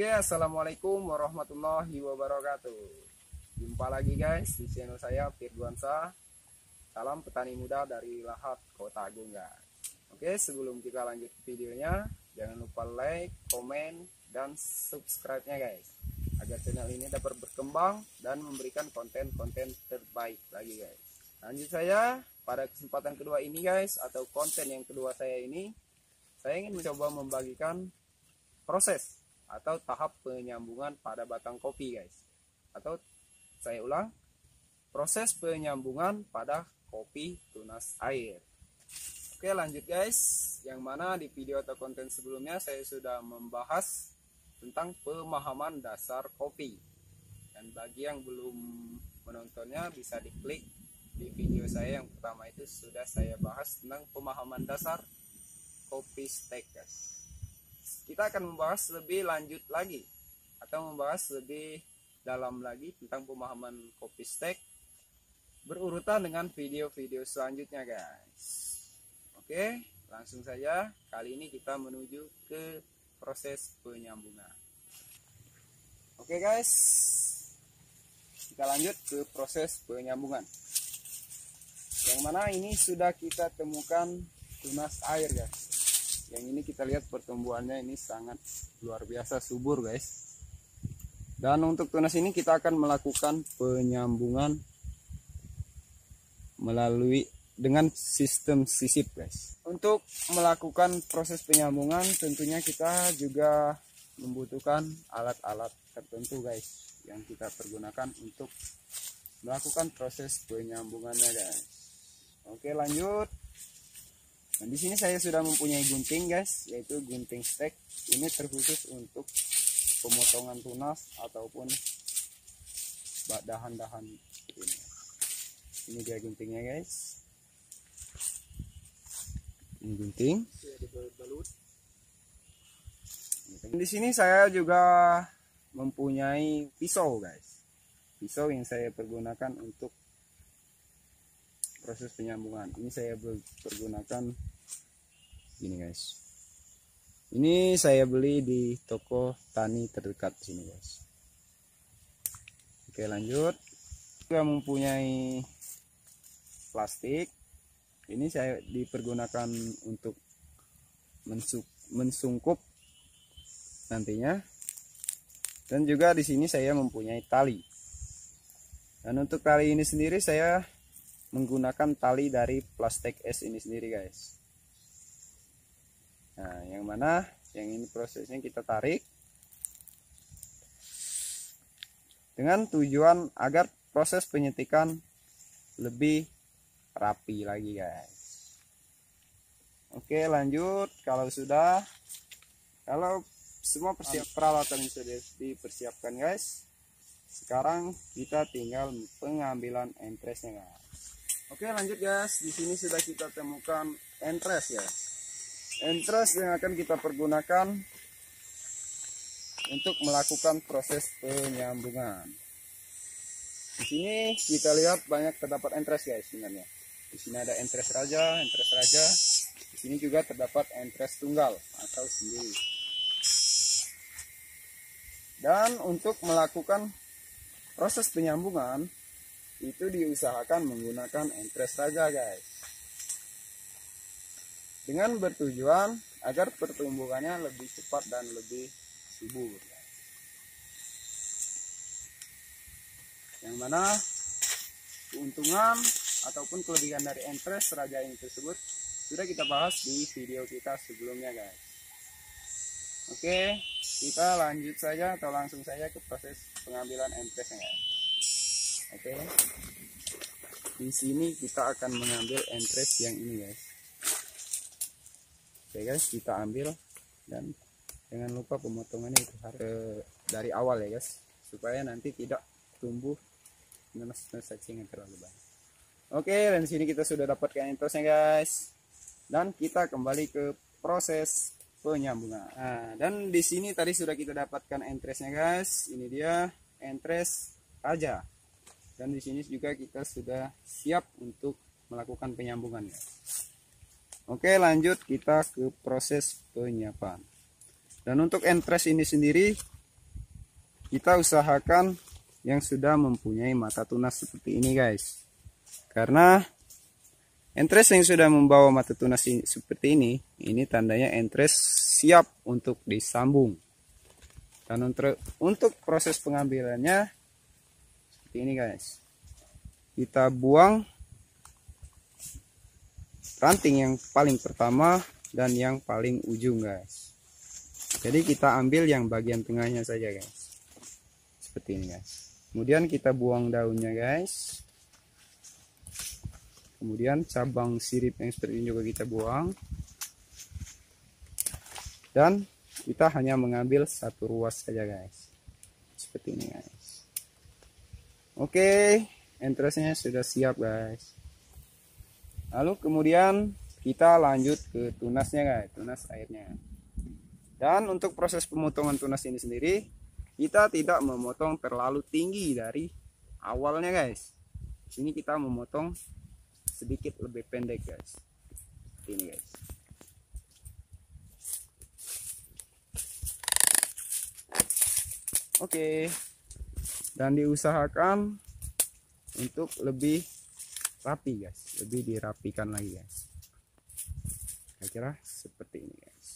Oke, assalamualaikum warahmatullahi wabarakatuh. Jumpa lagi guys di channel saya Firguansa. Salam petani muda dari Lahat Kota Agung. Oke, sebelum kita lanjut videonya, jangan lupa like, komen, dan subscribe-nya guys. Agar channel ini dapat berkembang dan memberikan konten-konten terbaik lagi guys. Lanjut saya, pada kesempatan kedua ini guys, atau konten yang kedua saya ini, saya ingin mencoba membagikan proses atau tahap penyambungan pada batang kopi guys. Atau saya ulang proses penyambungan pada kopi tunas air. Oke lanjut guys. Yang mana di video atau konten sebelumnya saya sudah membahas tentang pemahaman dasar kopi. Dan bagi yang belum menontonnya bisa diklik di video saya yang pertama itu sudah saya bahas tentang pemahaman dasar kopi steak guys kita akan membahas lebih lanjut lagi atau membahas lebih dalam lagi tentang pemahaman kopi stack berurutan dengan video-video selanjutnya guys. Oke langsung saja. Kali ini kita menuju ke proses penyambungan. Oke guys. Kita lanjut ke proses penyambungan. Yang mana ini sudah kita temukan tunas air guys yang ini kita lihat pertumbuhannya ini sangat luar biasa subur guys. Dan untuk tunas ini kita akan melakukan penyambungan melalui dengan sistem sisip guys. Untuk melakukan proses penyambungan tentunya kita juga membutuhkan alat-alat tertentu guys yang kita pergunakan untuk melakukan proses penyambungannya guys. Oke lanjut Nah, di sini saya sudah mempunyai gunting, guys, yaitu gunting stek. Ini terkhusus untuk pemotongan tunas ataupun dahan-dahan ini. Ini dia guntingnya, guys. Ini gunting. Di sini saya juga mempunyai pisau, guys. Pisau yang saya pergunakan untuk proses penyambungan. Ini saya pergunakan gini guys. Ini saya beli di toko tani terdekat sini guys. Oke lanjut. Juga mempunyai plastik. Ini saya dipergunakan untuk mensungkup nantinya. Dan juga di sini saya mempunyai tali. Dan untuk tali ini sendiri saya menggunakan tali dari plastik es ini sendiri guys. Nah yang mana? Yang ini prosesnya kita tarik dengan tujuan agar proses penyetikan lebih rapi lagi guys. Oke lanjut. Kalau sudah kalau semua persiap peralatan sudah dipersiapkan guys sekarang kita tinggal pengambilan entresnya guys oke lanjut guys di sini sudah kita temukan entres ya entres yang akan kita pergunakan untuk melakukan proses penyambungan. Di sini kita lihat banyak terdapat entres guys sebenarnya. Di sini ada entres raja, entres raja. Di sini juga terdapat entres tunggal atau sendiri. Dan untuk melakukan proses penyambungan itu diusahakan menggunakan entres raja guys. Dengan bertujuan agar pertumbuhannya lebih cepat dan lebih subur. Yang mana keuntungan ataupun kelebihan dari entres raja ini tersebut sudah kita bahas di video kita sebelumnya guys. Oke kita lanjut saja atau langsung saja ke proses pengambilan entresnya guys oke. Di sini kita akan mengambil entres yang ini guys. Oke guys kita ambil dan jangan lupa pemotongannya itu harus dari awal ya guys supaya nanti tidak tumbuh nunas-nunas cacing yang terlalu banyak. Oke dan sini kita sudah dapatkan entrosnya guys. Dan kita kembali ke proses penyambungan. Nah, dan di sini tadi sudah kita dapatkan entresnya guys. Ini dia entres aja dan di sini juga kita sudah siap untuk melakukan penyambungan guys oke lanjut kita ke proses penyiapan. Dan untuk entres ini sendiri kita usahakan yang sudah mempunyai mata tunas seperti ini guys. Karena entres yang sudah membawa mata tunas ini, seperti ini ini tandanya entres siap untuk disambung. Dan untuk proses pengambilannya seperti ini guys. Kita buang ranting yang paling pertama dan yang paling ujung guys. Jadi kita ambil yang bagian tengahnya saja guys. Seperti ini guys. Kemudian kita buang daunnya guys. Kemudian cabang sirip yang seperti ini juga kita buang. Dan kita hanya mengambil satu ruas saja guys. Seperti ini guys oke entrasnya sudah siap guys lalu kemudian kita lanjut ke tunasnya guys tunas airnya dan untuk proses pemotongan tunas ini sendiri, kita tidak memotong terlalu tinggi dari awalnya guys. Sini kita memotong sedikit lebih pendek guys. Ini guys. Oke. Dan diusahakan untuk lebih rapi guys, lebih dirapikan lagi guys. Kira-kira seperti ini guys.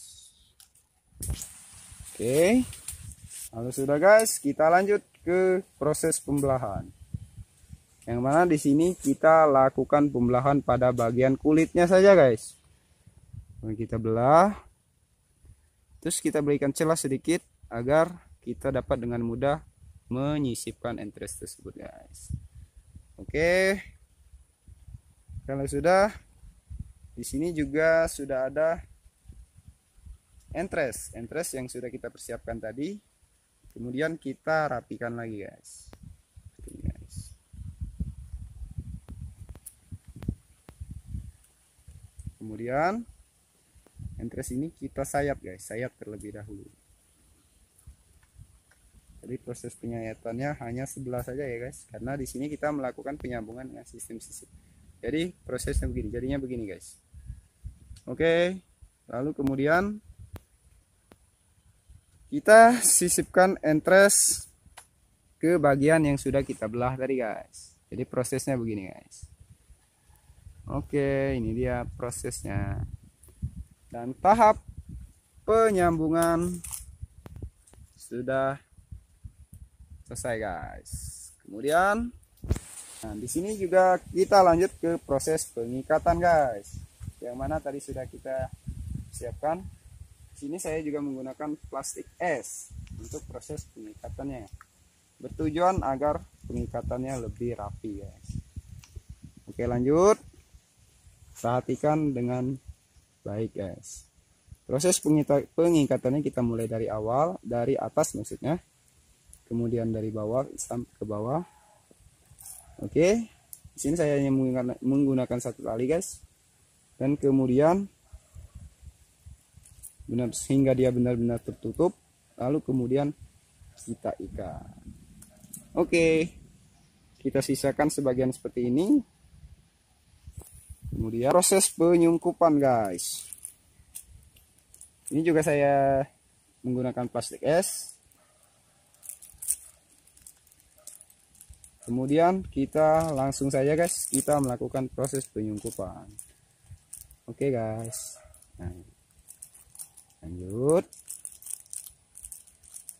Oke. Lalu sudah guys, kita lanjut ke proses pembelahan. Yang mana di sini kita lakukan pembelahan pada bagian kulitnya saja guys. Kita belah. Terus kita berikan celah sedikit agar kita dapat dengan mudah menyisipkan entres tersebut guys. Oke. Kalau sudah di sini juga sudah ada entres. Entres yang sudah kita persiapkan tadi. Kemudian kita rapikan lagi guys. Kemudian entres ini kita sayap guys. Sayap terlebih dahulu jadi proses penyayatannya hanya sebelah saja ya guys. Karena di sini kita melakukan penyambungan dengan sistem sisip jadi prosesnya begini jadinya begini guys. Oke lalu kemudian kita sisipkan entres ke bagian yang sudah kita belah tadi guys. Jadi prosesnya begini guys. Oke ini dia prosesnya. Dan tahap penyambungan sudah selesai guys. Kemudian nah di sini juga kita lanjut ke proses pengikatan guys. Yang mana tadi sudah kita siapkan. Sini saya juga menggunakan plastik es untuk proses pengikatannya. Bertujuan agar pengikatannya lebih rapi guys. Oke lanjut. Perhatikan dengan baik guys. Proses pengikatannya kita mulai dari awal dari atas maksudnya kemudian dari bawah sampai ke bawah. Oke di sini saya hanya menggunakan satu tali guys. Dan kemudian benar sehingga dia benar-benar tertutup lalu kemudian kita ikat. Oke kita sisakan sebagian seperti ini. Kemudian proses penyungkupan guys. Ini juga saya menggunakan plastik es kemudian kita langsung saja guys. Kita melakukan proses penyungkupan oke guys. Nah lanjut.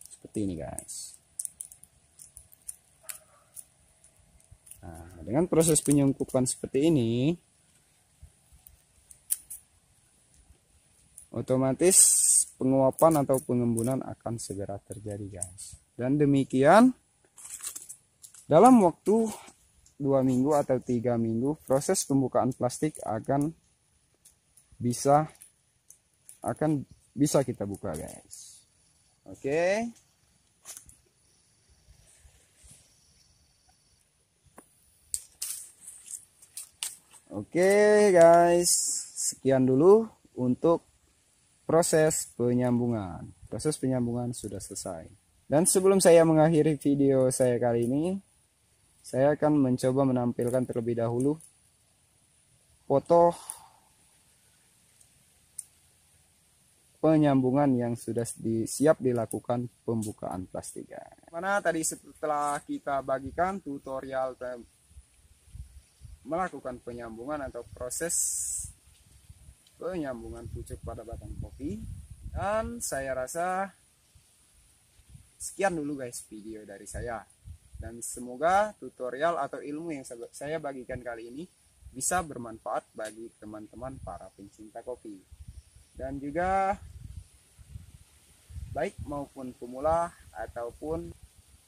Seperti ini guys. Nah, dengan proses penyungkupan seperti ini otomatis penguapan atau pengembunan akan segera terjadi guys. Dan demikian dalam waktu dua minggu atau tiga minggu proses pembukaan plastik akan bisa akan bisa kita buka guys Oke. Oke guys, sekian dulu untuk proses penyambungan. Proses penyambungan sudah selesai. Dan sebelum saya mengakhiri video saya kali ini, saya akan mencoba menampilkan terlebih dahulu. Foto penyambungan yang sudah siap dilakukan pembukaan plastik. Mana tadi setelah kita bagikan tutorial melakukan penyambungan atau proses penyambungan pucuk pada batang kopi. Dan saya rasa sekian dulu guys video dari saya dan semoga tutorial atau ilmu yang saya bagikan kali ini bisa bermanfaat bagi teman-teman para pencinta kopi dan juga baik maupun pemula ataupun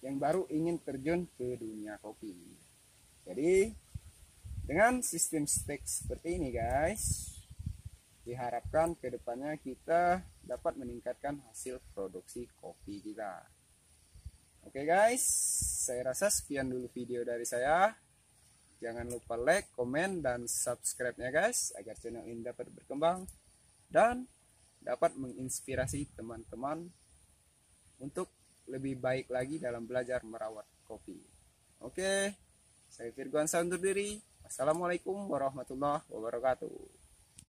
yang baru ingin terjun ke dunia kopi. Jadi dengan sistem stake seperti ini guys, diharapkan ke depannya kita dapat meningkatkan hasil produksi kopi kita. Oke guys, saya rasa sekian dulu video dari saya. Jangan lupa like, komen, dan subscribe-nya guys, agar channel ini dapat berkembang dan dapat menginspirasi teman-teman untuk lebih baik lagi dalam belajar merawat kopi. Oke, saya Virgon undur diri. Assalamualaikum warahmatullahi wabarakatuh.